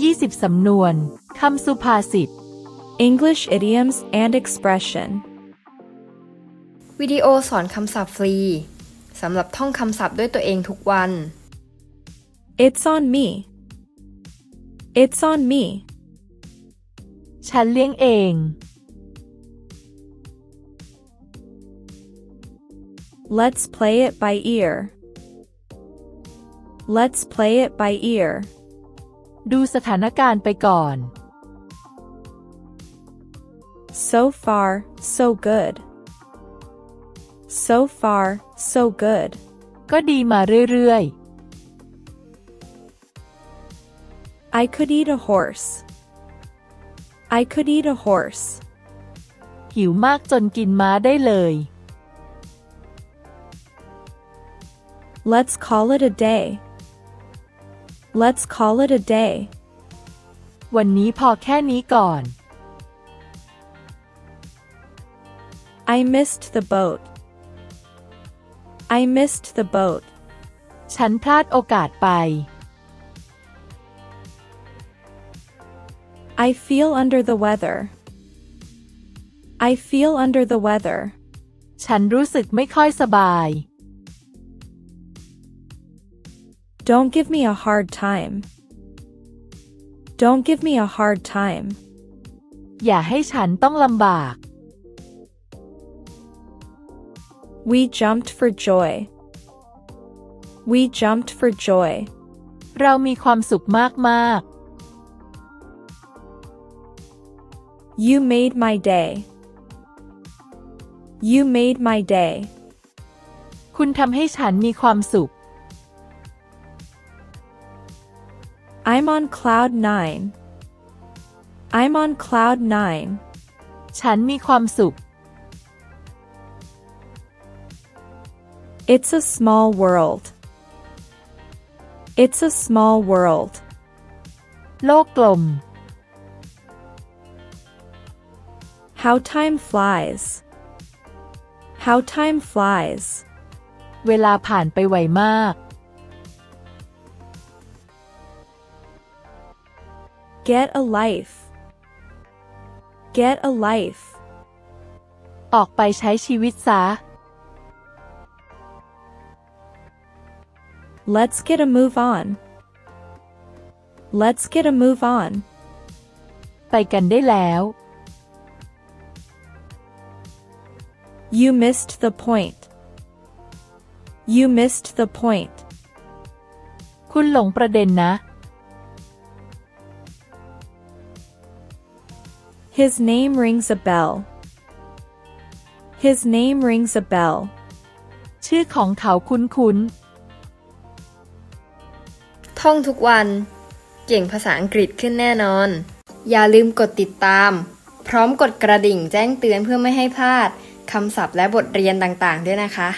20 สำนวน คำสุภาษิต English idioms and expression. วิดีโอสอนคำศัพท์ฟรี สำหรับท่องคำศัพท์ด้วยตัวเองทุกวัน It's on me. It's on me. ฉันเลี้ยงเอง Let's play it by ear. Let's play it by ear. ดูสถานการณ์ไปก่อน So far, so good. So far, so good. ก็ดีมาเรื่อย I could eat a horse. I could eat a horse. ๆหิวมากจนกินม้าได้เลย Let's call it a day. Let's call it a day. วันนี้พอแค่นี้ก่อน I missed the boat. I missed the boat. ฉันพลาดโอกาสไป I feel under the weather. I feel under the weather. ฉันรู้สึกไม่ค่อยสบาย Don't give me a hard time. Don't give me a hard time. อย่าให้ฉันต้องลำบาก We jumped for joy. We jumped for joy. เรามีความสุขมาก You made my day. You made my day. ๆ คุณทำให้ฉันมีความสุข I'm on cloud nine. I'm on cloud nine. ฉันมีความสุข It's a small world. It's a small world. โลกกลม How time flies. How time flies. เวลาผ่านไปไวมาก Get a life. Get a life. ออกไปใช้ชีวิตซะ Let's get a move on. Let's get a move on. ไปกันได้แล้ว You missed the point. You missed the point. คุณหลงประเด็นนะ His name rings a bell. His name rings a bell. ชื่อของเขาคุ้นท่องทุกวัน เก่งภาษาอังกฤษขึ้นแน่นอน อย่าลืมกดติดตาม พร้อมกดกระดิ่งแจ้งเตือนเพื่อไม่ให้พลาดคำศัพท์และบทเรียนต่างๆ ด้วยนะคะ